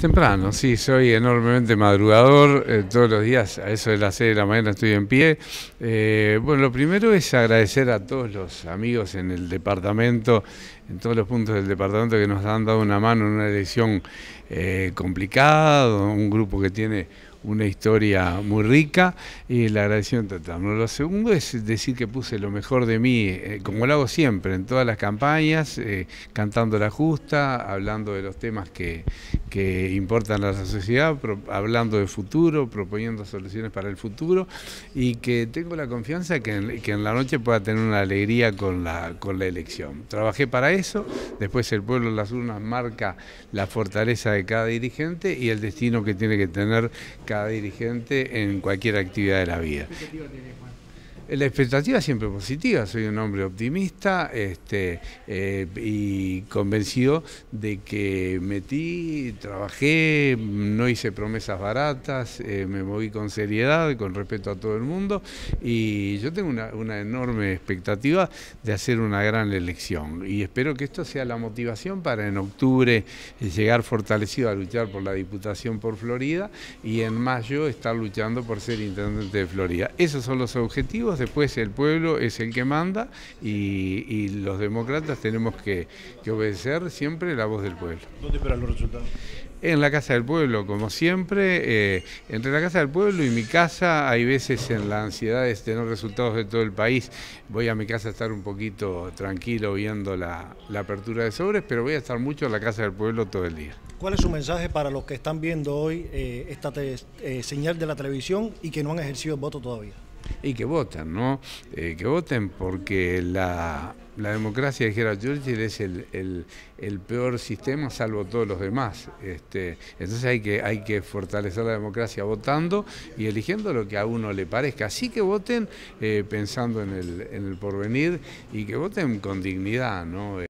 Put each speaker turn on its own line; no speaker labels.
Temprano, sí, soy enormemente madrugador, eh, todos los días a eso de las 6 de la mañana estoy en pie. Eh, bueno, lo primero es agradecer a todos los amigos en el departamento, en todos los puntos del departamento que nos han dado una mano en una elección eh, complicada, un grupo que tiene una historia muy rica y el agradecimiento eterno. Lo segundo es decir que puse lo mejor de mí, eh, como lo hago siempre, en todas las campañas, eh, cantando la justa, hablando de los temas que, que importan a la sociedad, hablando de futuro, proponiendo soluciones para el futuro y que tengo la confianza que en, que en la noche pueda tener una alegría con la, con la elección. Trabajé para eso, después el pueblo en las urnas marca la fortaleza de cada dirigente y el destino que tiene que tener cada dirigente en cualquier actividad de la vida. La expectativa siempre positiva, soy un hombre optimista este, eh, y convencido de que metí, trabajé, no hice promesas baratas, eh, me moví con seriedad, con respeto a todo el mundo y yo tengo una, una, enorme expectativa de hacer una gran elección y espero que esto sea la motivación para en octubre llegar fortalecido a luchar por la Diputación por Florida y en mayo estar luchando por ser intendente de Florida. Esos son los objetivos después el pueblo es el que manda y, los demócratas tenemos que, obedecer siempre la voz del pueblo.
¿Dónde esperan los resultados?
En la Casa del Pueblo, como siempre, eh, entre la Casa del Pueblo y mi casa hay veces en la ansiedad de tener resultados de todo el país, voy a mi casa a estar un poquito tranquilo viendo la, apertura de sobres, pero voy a estar mucho en la Casa del Pueblo todo el día.
¿Cuál es su mensaje para los que están viendo hoy eh, esta eh, señal de la televisión y que no han ejercido el voto todavía?
Y que voten, ¿no? Eh, que voten porque la, democracia, dijera Churchill, es el, peor sistema salvo todos los demás. Este, entonces hay que, hay que fortalecer la democracia votando y eligiendo lo que a uno le parezca. Así que voten eh, pensando en el, en el porvenir y que voten con dignidad, ¿no?